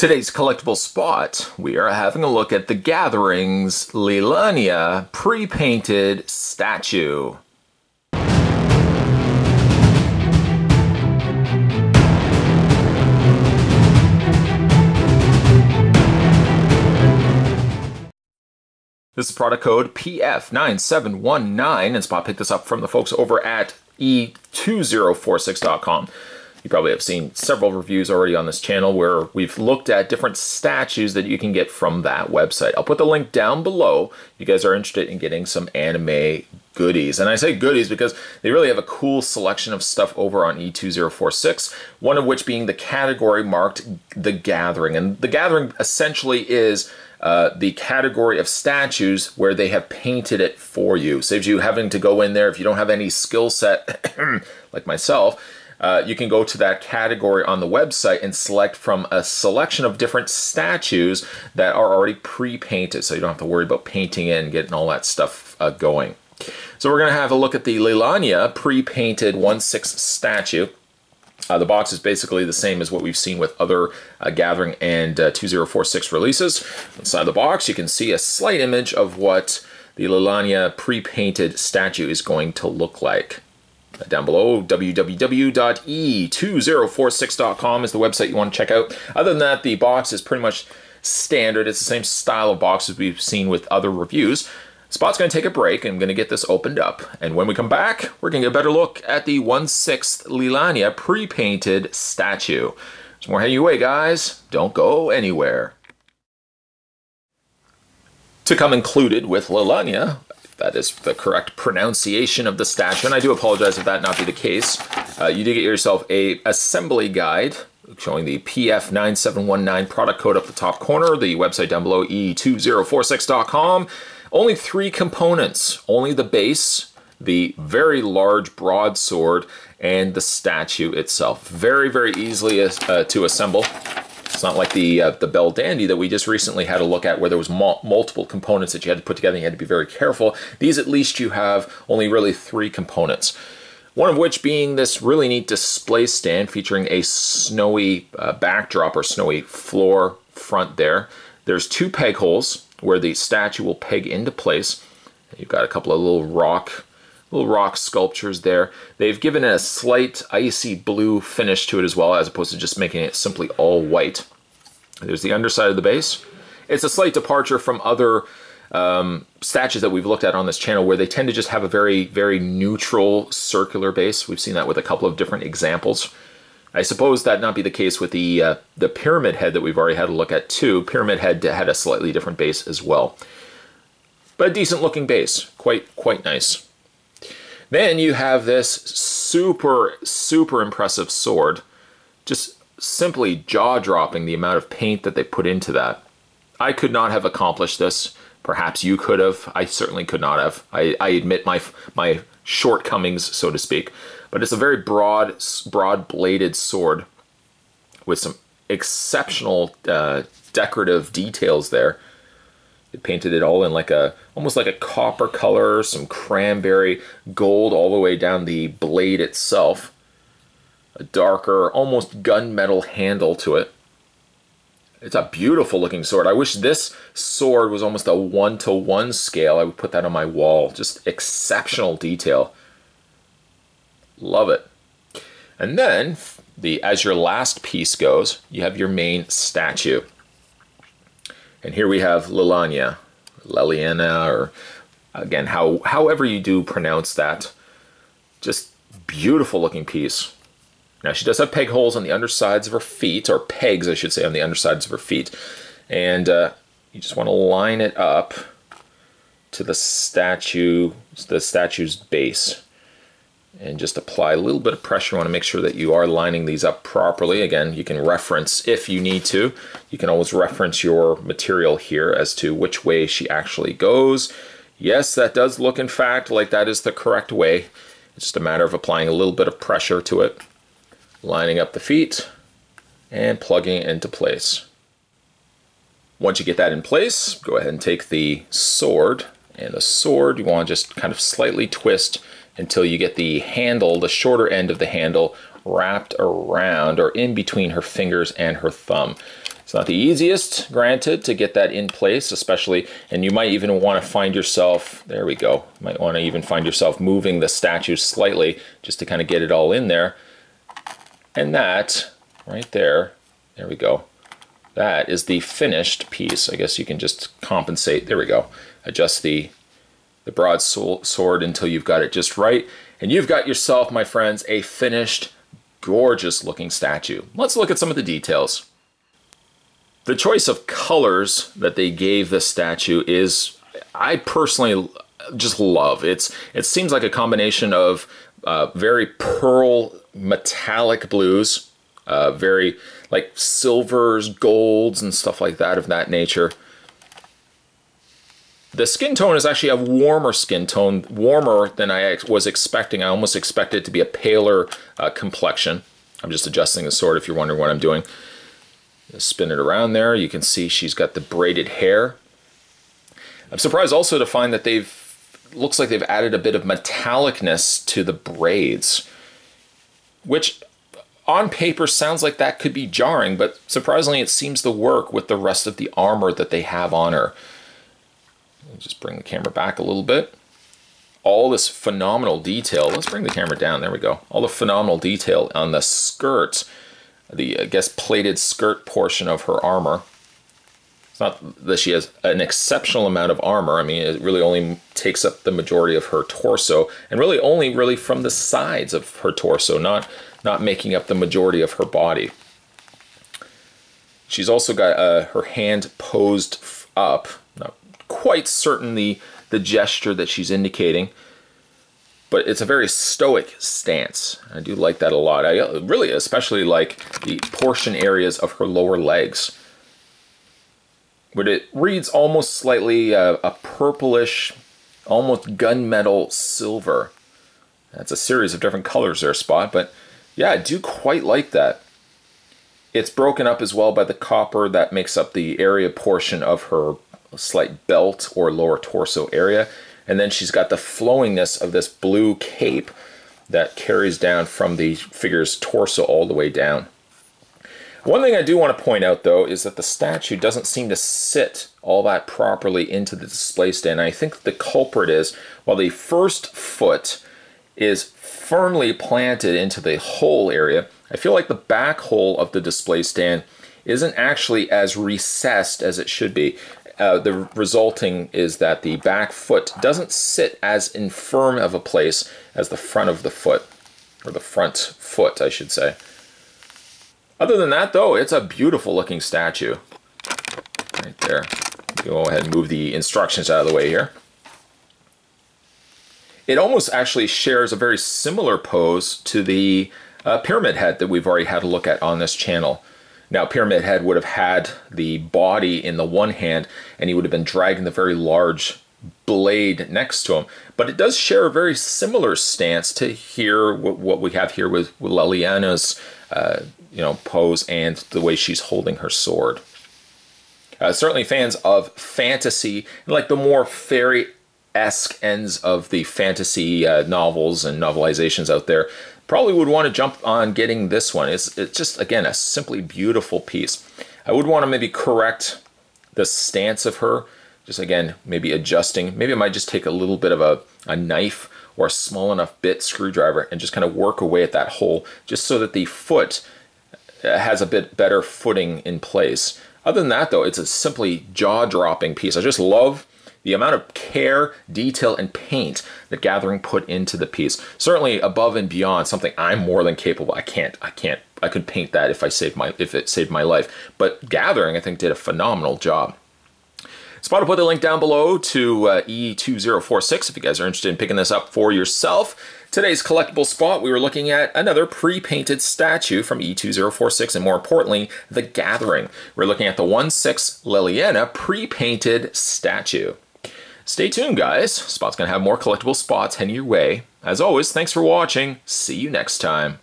Today's collectible spot, we are having a look at the Gatherings Lilania pre-painted statue. This is product code PF9719, and Spot picked this up from the folks over at E2046.com. You probably have seen several reviews already on this channel where we've looked at different statues that you can get from that website. I'll put the link down below if you guys are interested in getting some anime goodies. And I say goodies because they really have a cool selection of stuff over on E2046, one of which being the category marked The Gathering. And The Gathering essentially is uh, the category of statues where they have painted it for you. Saves you having to go in there if you don't have any skill set like myself uh, you can go to that category on the website and select from a selection of different statues that are already pre-painted so you don't have to worry about painting in getting all that stuff uh, going. So we're going to have a look at the Lelenia pre-painted 1-6 statue. Uh, the box is basically the same as what we've seen with other uh, Gathering and uh, 2046 releases. Inside the box, you can see a slight image of what the Lelenia pre-painted statue is going to look like down below. www.e2046.com is the website you want to check out. Other than that, the box is pretty much standard. It's the same style of box as we've seen with other reviews. Spot's going to take a break. I'm going to get this opened up. And when we come back, we're going to get a better look at the 1/6th Lelenia pre-painted statue. There's more your way, guys. Don't go anywhere. To come included with Lelenia that is the correct pronunciation of the statue, and I do apologize if that not be the case. Uh, you do get yourself a assembly guide showing the PF9719 product code up the top corner, the website down below, e2046.com. Only three components, only the base, the very large broadsword, and the statue itself. Very, very easily uh, to assemble. It's not like the uh, the Belldandy that we just recently had a look at where there was multiple components that you had to put together and you had to be very careful. These at least you have only really three components. One of which being this really neat display stand featuring a snowy uh, backdrop or snowy floor front there. There's two peg holes where the statue will peg into place. You've got a couple of little rock little rock sculptures there. They've given a slight icy blue finish to it as well, as opposed to just making it simply all white. There's the underside of the base. It's a slight departure from other um, statues that we've looked at on this channel where they tend to just have a very, very neutral circular base. We've seen that with a couple of different examples. I suppose that not be the case with the uh, the pyramid head that we've already had a look at too. Pyramid head had a slightly different base as well. But a decent looking base, quite quite nice. Then you have this super, super impressive sword. Just simply jaw-dropping the amount of paint that they put into that. I could not have accomplished this. Perhaps you could have. I certainly could not have. I, I admit my my shortcomings, so to speak. But it's a very broad, broad-bladed sword with some exceptional uh, decorative details there. It painted it all in like a almost like a copper color, some cranberry gold all the way down the blade itself. A darker, almost gunmetal handle to it. It's a beautiful looking sword. I wish this sword was almost a one to one scale. I would put that on my wall. Just exceptional detail. Love it. And then, the as your last piece goes, you have your main statue. And here we have Lelenia, Leliana, or again, how, however you do pronounce that. Just beautiful looking piece. Now she does have peg holes on the undersides of her feet, or pegs I should say on the undersides of her feet. And uh, you just want to line it up to the statue, the statue's base and just apply a little bit of pressure. You want to make sure that you are lining these up properly. Again, you can reference if you need to. You can always reference your material here as to which way she actually goes. Yes, that does look in fact like that is the correct way. It's just a matter of applying a little bit of pressure to it, lining up the feet, and plugging it into place. Once you get that in place, go ahead and take the sword, and the sword you want to just kind of slightly twist until you get the handle, the shorter end of the handle, wrapped around or in between her fingers and her thumb. It's not the easiest, granted, to get that in place, especially, and you might even want to find yourself, there we go, might want to even find yourself moving the statue slightly just to kind of get it all in there. And that, right there, there we go. That is the finished piece. I guess you can just compensate, there we go. Adjust the, the broadsword until you've got it just right. And you've got yourself, my friends, a finished, gorgeous looking statue. Let's look at some of the details. The choice of colors that they gave the statue is, I personally just love. It's It seems like a combination of uh, very pearl metallic blues, uh, very like silvers, golds, and stuff like that of that nature. The skin tone is actually a warmer skin tone, warmer than I was expecting. I almost expected it to be a paler uh, complexion. I'm just adjusting the sword if you're wondering what I'm doing. Spin it around there. You can see she's got the braided hair. I'm surprised also to find that they've, looks like they've added a bit of metallicness to the braids, which on paper sounds like that could be jarring, but surprisingly it seems to work with the rest of the armor that they have on her. Just bring the camera back a little bit. All this phenomenal detail. Let's bring the camera down. There we go. All the phenomenal detail on the skirt the, I guess, plated skirt portion of her armor. It's not that she has an exceptional amount of armor. I mean, it really only takes up the majority of her torso, and really only really from the sides of her torso, not, not making up the majority of her body. She's also got uh, her hand posed up, quite certain the, the gesture that she's indicating but it's a very stoic stance. I do like that a lot. I really especially like the portion areas of her lower legs. But it reads almost slightly uh, a purplish, almost gunmetal silver. That's a series of different colors there, Spot, but yeah, I do quite like that. It's broken up as well by the copper that makes up the area portion of her slight belt or lower torso area. And then she's got the flowingness of this blue cape that carries down from the figure's torso all the way down. One thing I do want to point out though is that the statue doesn't seem to sit all that properly into the display stand. I think the culprit is while the first foot is firmly planted into the hole area, I feel like the back hole of the display stand isn't actually as recessed as it should be uh, the resulting is that the back foot doesn't sit as infirm of a place as the front of the foot, or the front foot, I should say. Other than that, though, it's a beautiful looking statue. Right there. Go ahead and move the instructions out of the way here. It almost actually shares a very similar pose to the uh, pyramid head that we've already had a look at on this channel. Now, Pyramid Head would have had the body in the one hand, and he would have been dragging the very large blade next to him. But it does share a very similar stance to here, what we have here with, Leliana's uh, you know, pose and the way she's holding her sword. Uh, certainly fans of fantasy, like the more fairy esque ends of the fantasy uh, novels and novelizations out there probably would want to jump on getting this one. It's, it's just, again, a simply beautiful piece. I would want to maybe correct the stance of her, just again, maybe adjusting. Maybe I might just take a little bit of a, a knife or a small enough bit screwdriver and just kind of work away at that hole just so that the foot uh, has a bit better footing in place. Other than that, though, it's a simply jaw-dropping piece. I just love the amount of care, detail, and paint that Gathering put into the piece. Certainly above and beyond something I'm more than capable. I can't, I can't, I could paint that if I saved my, if it saved my life. But Gathering, I think, did a phenomenal job. Spot will put the link down below to uh, E2046 if you guys are interested in picking this up for yourself. Today's collectible spot, we were looking at another pre-painted statue from E2046, and more importantly, The Gathering. We're looking at the 1-6 Liliana pre-painted statue. Stay tuned, guys. Spot's going to have more collectible spots heading your way. As always, thanks for watching. See you next time.